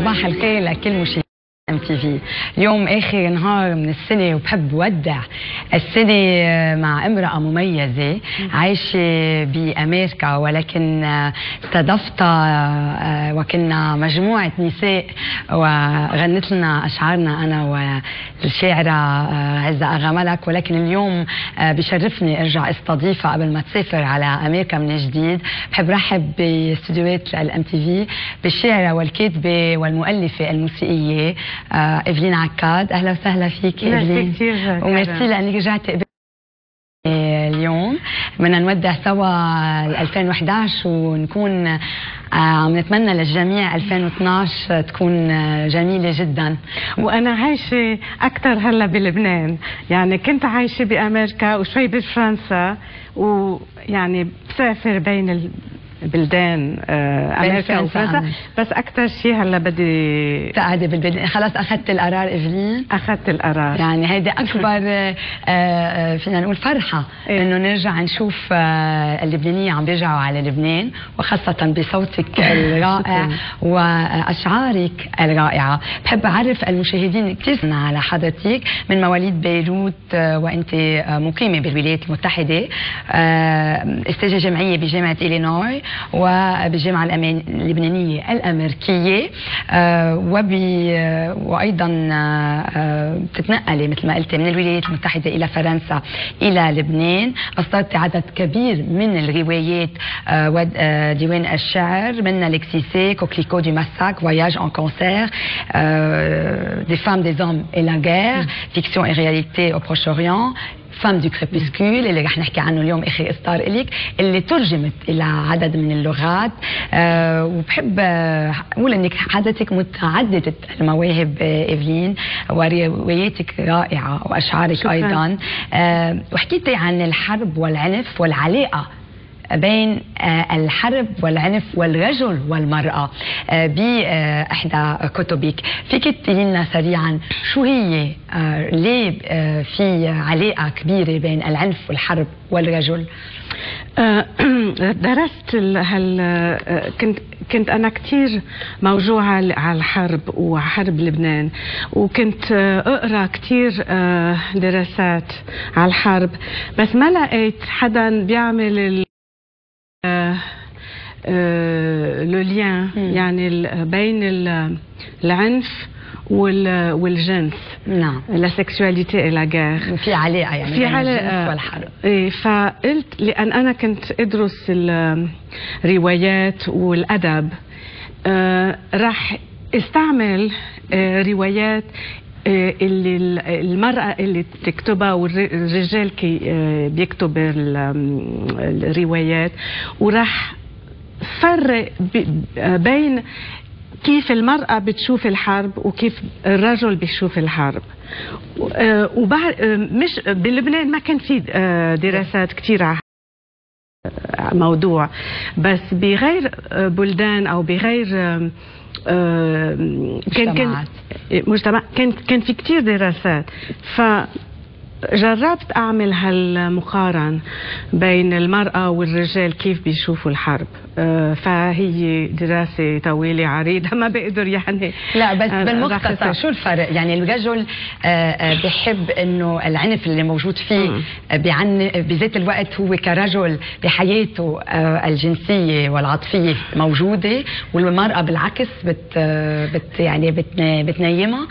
صباح الخير لكل مشاهدي ام تي في اليوم آخر نهار من السنة وبحب ودع السنة مع امرأة مميزة عايشة بأمريكا ولكن استضفتها وكنا مجموعة نساء وغنت لنا أشعارنا أنا والشاعره عزة اغا ملك ولكن اليوم بشرفني أرجع أستضيفها قبل ما تسافر على أمريكا من جديد. بحب رحب باستديوهات ال MTV بالشاعرة والكاتبة والمؤلفة الموسيقية آه إيفلين عكاد. أهلا وسهلا فيك إيفلين. كثير وميرسي لأنك رجعتي اليوم. بدنا نودع سوا 2011 ونكون عم نتمنى للجميع 2012 تكون جميلة جدا. وأنا عايشة أكثر هلا بلبنان. يعني كنت عايشة بأمريكا وشوي بفرنسا ويعني بسافر بين بلدان أمريكا وفرنسا بس أكثر شيء هلا بدي تقعدي بالبلدان. خلص أخذت القرار إيفلين. أخذت القرار. يعني هيدي أكبر فينا نقول فرحة إيه؟ إنه نرجع نشوف اللبنانيه عم بيرجعوا على لبنان وخاصة بصوتك الرائع وأشعارك الرائعة. بحب أعرف المشاهدين كثير على حضرتك من مواليد بيروت وأنت مقيمة بالولايات المتحدة استاذة جامعية بجامعة الينوي وبالجامعة اللبنانية الأمريكية وبي وأيضا بتتنقلي مثل ما قلتي من الولايات المتحدة إلى فرنسا إلى لبنان. أصدرت عدد كبير من الروايات ديوان الشعر منها L'Excisée Coquelicot du massacre Voyages en cancer des femmes des hommes et la guerre fiction et réalité au Proche-Orient Femmes du crépuscule اللي رح نحكي عنه اليوم اخر إصدار الك اللي ترجمت إلى عدد من اللغات أه وبحب أقول إنك حضرتك متعددة المواهب إيفلين ورواياتك رائعة وأشعارك شكرا. أيضا أه وحكيتي عن الحرب والعنف والعلاقة بين الحرب والعنف والرجل والمرأة بإحدى كتبك. فيك تقولي سريعا شو هي ليه في علاقة كبيرة بين العنف والحرب والرجل؟ درست هال كنت كنت أنا كثير موجوعة على الحرب وحرب لبنان وكنت أقرأ كثير دراسات على الحرب بس ما لقيت حدا بيعمل le lien يعني بين العنف والجنس. نعم. la sexualité اي لا غير في علاقه يعني في علاقه والحرب. إيه فقلت لأن أنا كنت أدرس الروايات والأدب آه راح أستعمل آه روايات اللي المرأة اللي تكتبها والرجال كي بيكتب الروايات وراح فرق بين كيف المرأة بتشوف الحرب وكيف الرجل بيشوف الحرب. وبعد مش بلبنان ما كان في دراسات كثير على موضوع بس بغير بلدان أو بغير كان كان مجتمع كان كان في كثير دراسات. ف جربت أعمل هالمقارن بين المرأة والرجال كيف بيشوفوا الحرب؟ فهي دراسة طويلة عريضة ما بقدر يعني لا بس بالمختصر. شو الفرق؟ يعني الرجل بحب إنه العنف اللي موجود فيه بذات الوقت هو كرجل بحياته الجنسية والعاطفية موجودة والمرأة بالعكس بت, بت يعني بت بتنيمها.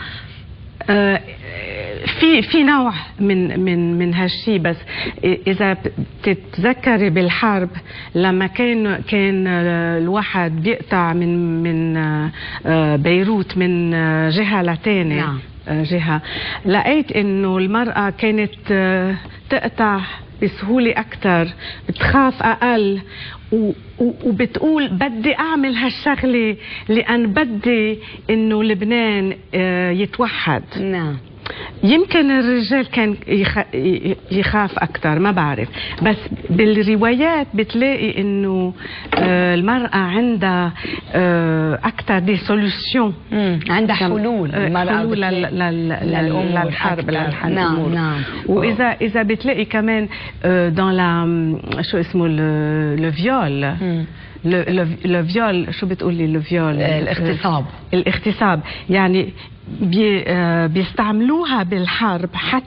في في نوع من من من هالشيء بس إذا بتتذكري بالحرب لما كان كان الواحد بيقطع من من بيروت من جهة لثانيه نعم. جهة. لقيت إنه المرأة كانت تقطع بسهولة أكثر بتخاف أقل و وبتقول بدي أعمل هالشغلة لأن بدي إنه لبنان يتوحد. نعم. يمكن الرجال كان يخاف أكثر ما بعرف. بس بالروايات بتلاقي إنه آه، المرأة عندها آه، أكثر دي سولوشن عندها حلول. المرأة حلول للحرب للحرب نعم نعم. وإذا إذا بتلاقي كمان dans la شو اسمه le viol le viol شو بتقولي le viol الاغتصاب. الاغتصاب. يعني بيستعملوها بالحرب حتى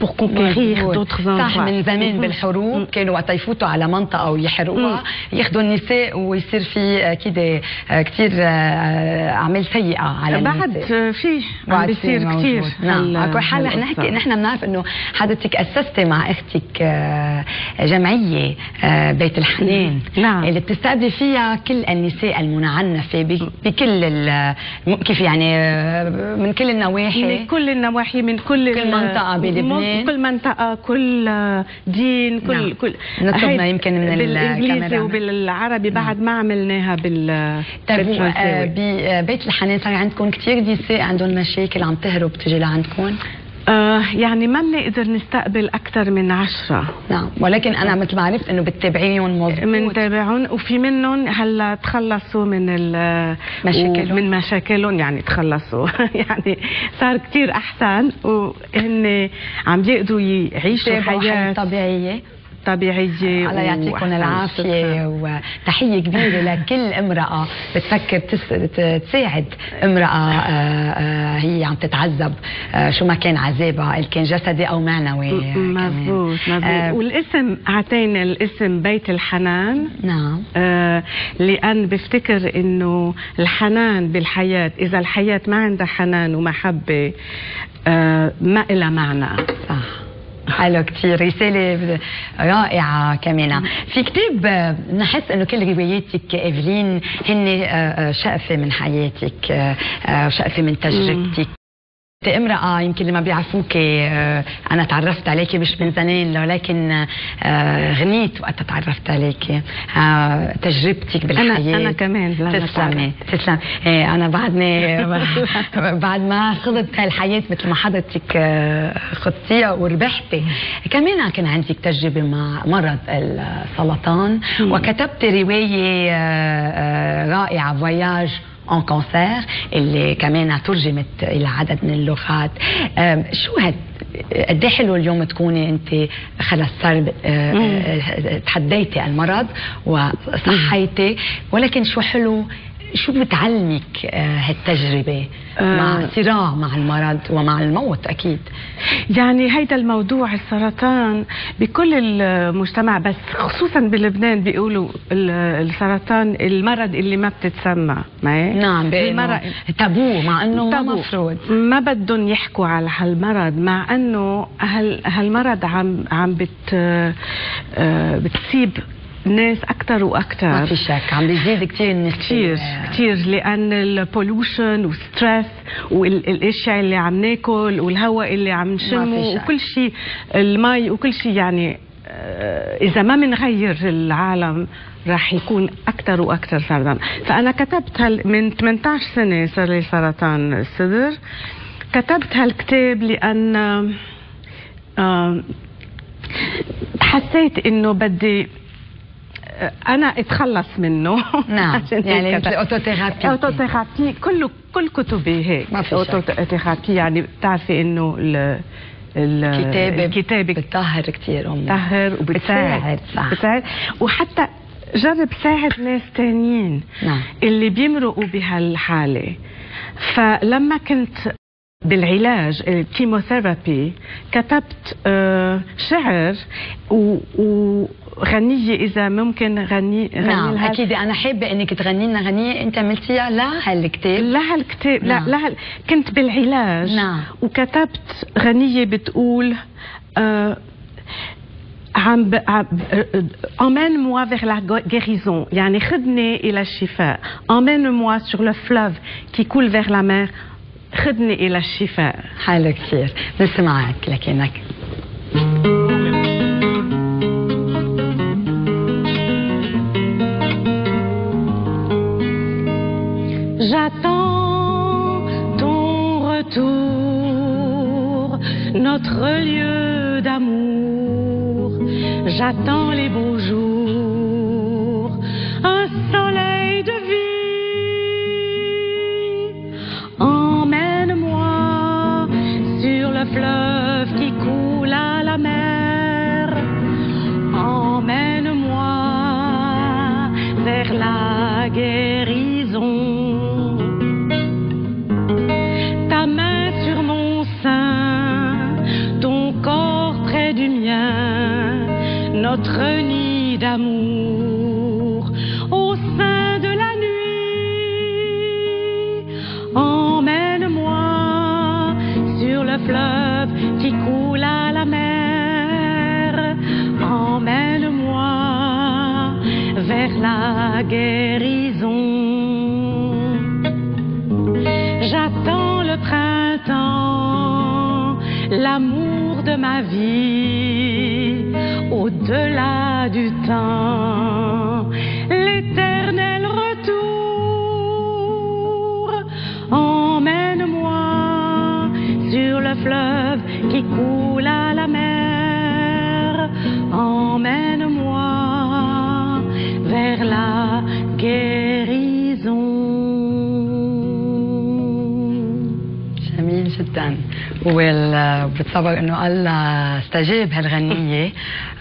pour conquérir d'autres صح من زمان بالحروب كانوا وقت يفوتوا على منطقة ويحرقوها. ياخذوا النساء ويصير في أكيد كثير أعمال سيئة على بعد في عم بيصير كثير نعم. على كل حال رح نحكي نحن بنعرف إنه حضرتك أسستي مع أختك جمعية بيت الحنان نعم. اللي بتستقبلي فيها كل النساء المنعنفة بكل كيف يعني من كل النواحي. من كل النواحي من كل كل منطقة بلبنان كل منطقة كل دين كل نعم. كل نطلبنا يمكن من بالإنجليزي وبالعربي بعد نعم. ما عملناها بال طيب ببيت الحنان صار عندكم كثير نساء عندهم مشاكل عم تهرب تجي لعندكم آه يعني ما بنقدر نستقبل أكثر من عشرة. نعم ولكن أنا مثل ما عرفت إنه بتتابعيهم مضبوط بنتابعهم وفي منهم هلا تخلصوا من مشاكلهم. من مشاكلهم يعني تخلصوا. يعني صار كثير أحسن وهن عم بيقدروا يعيشوا حياة طبيعية. طبيعية الله يعطيكم العافية وتحية كبيرة لكل امرأة بتفكر تساعد امرأة آه، آه، هي عم تتعذب آه، شو ما كان عذابها إن كان جسدي أو معنوي مزبوط مزبوط. والاسم أعطينا الاسم بيت الحنان. نعم. لأن بفتكر إنه الحنان بالحياة إذا الحياة ما عندها حنان ومحبة ما إلها معنى. صح. حلو كثير رسالة رائعة كمان في كتاب نحس انه كل رواياتك ايفلين هن شقفة من حياتك شقفة من تجربتك انت امرأة يمكن اللي ما بيعرفوك أنا تعرفت عليك مش من زمان ولكن غنيت وقت تعرفت عليك تجربتك بالحياة أنا, أنا كمان تسلمي تسلمي. أنا بعدني بعد ما خضت الحياة مثل ما حضرتك خضتيها وربحتي. كمان كان عندك تجربة مع مرض السرطان وكتبت رواية رائعة Voyages en cancer اللي كمان ترجمت إلى عدد من اللغات. شو هاد قد إيه حلو اليوم تكوني أنت خلص صار آه، آه، تحديتي المرض وصحيتي ولكن شو حلو شو بتعلمك آه، هالتجربة؟ مع صراع مع المرض ومع الموت أكيد. يعني هيدا الموضوع السرطان بكل المجتمع بس خصوصا بلبنان بيقولوا السرطان المرض اللي ما بتتسمى معي نعم المرض تابو مع إنه تابو. مفروض. ما بدهم يحكوا على هالمرض مع إنه هال هالمرض عم عم بت آه، بتصيب ناس أكثر وأكثر ما في شك. عم بيزيد كثير النسبة كثير كثير لأن ال pollution وال stress والاشياء اللي عم ناكل والهواء اللي عم نشمه وكل شيء المي وكل شيء يعني آه، إذا ما بنغير العالم راح يكون أكثر وأكثر سرطان فأنا كتبت هال من 18 سنة صار لي سرطان الصدر. كتبت هالكتاب لأن آه، حسيت إنه بدي أنا اتخلص منه. نعم. يعني autothérapie autothérapie كله كل كتبي هيك. ما في autothérapie يعني بتعرفي إنه الكتابة الكتابة بتطهر كثير بتطهر وبتساعد. صح. بتساعد. وحتى جرب ساعد ناس تانيين نعم. اللي بيمرقوا بهالحالة. فلما كنت بالعلاج ال chemotherapy كتبت آه، شعر وغنية إذا ممكن غني نعم أكيد. أنا حابة إنك تغني لنا غنية. أنت عملتيها لهالكتاب لهالكتاب لا نعم. لا كنت بالعلاج. نعم. وكتبت غنية بتقول آه عم ب... emmène-moi vers la guérison. يعني خدني إلى الشفاء. emmène-moi sur le fleuve qui coule vers la mer. خدني إلى الشفاء. حلو كثير. نسمعك لكنك. J'attends ton retour notre lieu d'amour. J'attends les beaux jours, un soleil de vie. Emmène-moi sur le fleuve qui coule à la mer. Emmène-moi vers la guérison. Notre nid d'amour au sein de la nuit. Emmène-moi sur le fleuve qui coule à la mer. Emmène-moi vers la guérison. J'attends le printemps, l'amour de ma vie, du temps. L'éternel retour, emmène-moi sur le fleuve qui coule à la mer. Emmène-moi vers la guérison. وبتصور إنه الله استجاب هالغنية.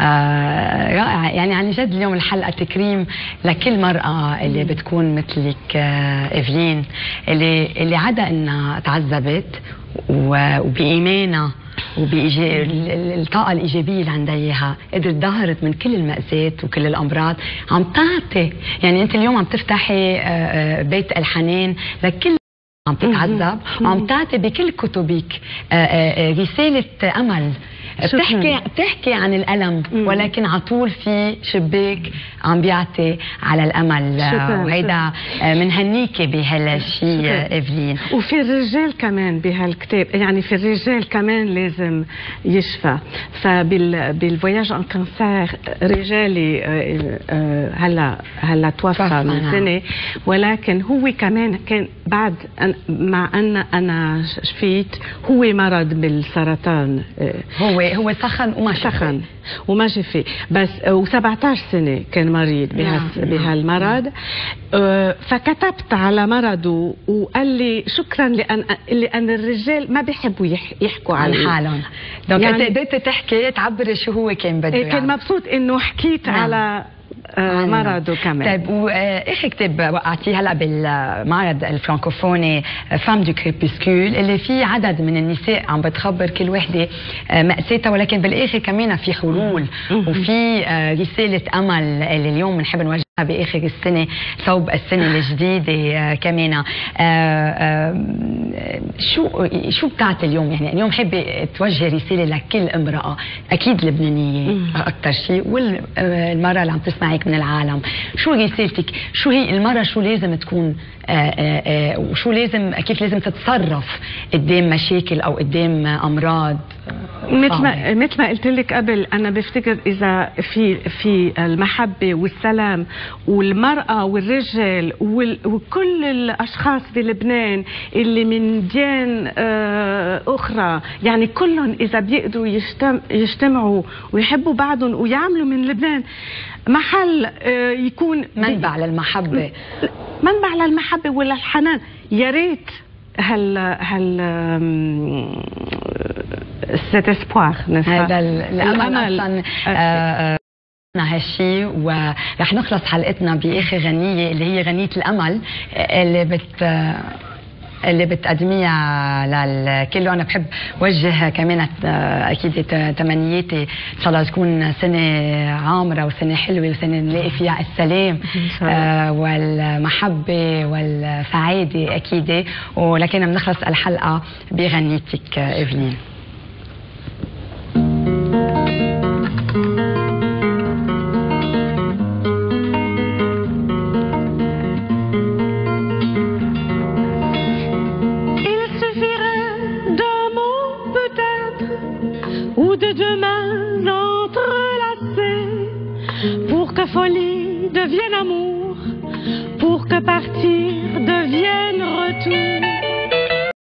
آه رائعه يعني عن جد اليوم الحلقة تكريم لكل مرأة اللي بتكون مثلك آه إيفلين اللي اللي عدا إنها تعذبت وبإيمانها وبالطاقة الإيجابية اللي عندها إياها قدرت ظهرت من كل المأساة وكل الأمراض. عم تعطي. يعني أنت اليوم عم تفتحي آه، آه، بيت الحنان لكل عم تتعذب وعم تعطي بكل كتبك. آه، آه، آه، رسالة أمل. بتحكي بتحكي عن الألم مم. ولكن على طول في شباك عم بيعطي على شكراً، وهيدا منهنيكي بهالشيء شكراً. إيفلين. وفي الرجال كمان بهالكتاب يعني في الرجال كمان لازم يشفى. فبالفواياج ان كانسير رجالي هلا هلا توفى توفى، من نعم. سنة. ولكن هو كمان كان بعد أن مع أن أنا شفيت هو مرض بالسرطان آه، هو هو سخن وما. سخن وما شفي بس و17 سنة كان مريض نعم، نعم. بهالمرض آه، فكتبت على مرضه وقال لي شكرا لأن لأن الرجال ما بيحبوا يح- يحكوا عن حالهم دونك يعني- يعني قدرت تحكي تعبري شو هو كان بده إيه، كان يعني. مبسوط إنه حكيت نعم. على آه، مرضه كمان طيب واخر كتاب وقعتيه هلا بالمعرض الفرانكوفوني Femmes du crépuscule اللي فيه عدد من النساء عم بتخبر كل وحدة آه، مأساتها ولكن بالآخر كمان في حلول. وفي آه، رسالة أمل اللي اليوم بنحب نوجهها بآخر السنة صوب السنة الجديدة آه، كمان. آه، آه، شو شو بتعطي اليوم؟ يعني اليوم حابة توجه رسالة لكل امرأة أكيد لبنانية. أكثر شيء والمرأة اللي عم تسمعك من العالم. شو رسالتك شو هي المراه شو لازم تكون آه، آه، آه، وشو لازم كيف لازم تتصرف قدام مشاكل أو قدام أمراض؟ مثل. ما مثل ما قلت لك قبل أنا بفتكر إذا في في المحبة والسلام والمرأة والرجال وال- وكل الأشخاص بلبنان اللي من ديان أخرى يعني كلهم إذا بيقدروا يجتم- يجتمعوا ويحبوا بعضهم ويعملوا من لبنان محل آه، يكون منبع للمحبه منبع للمحبة وللحنان يا ريت هال هال n'est-ce pas؟ هذا ال- الأمل أصلا آه، آه، هالشي ورح نخلص حلقتنا بآخر غنية اللي هي غنية الأمل اللي بت اللي بتقدميها للكل وأنا بحب وجه كمان أكيد تمنياتي إن شاء الله تكون سنة عامرة وسنة حلوة وسنة نلاقي فيها السلام. آه، والمحبة والسعادة أكيد. ولكن بنخلص الحلقة بغنيتك إيفلين.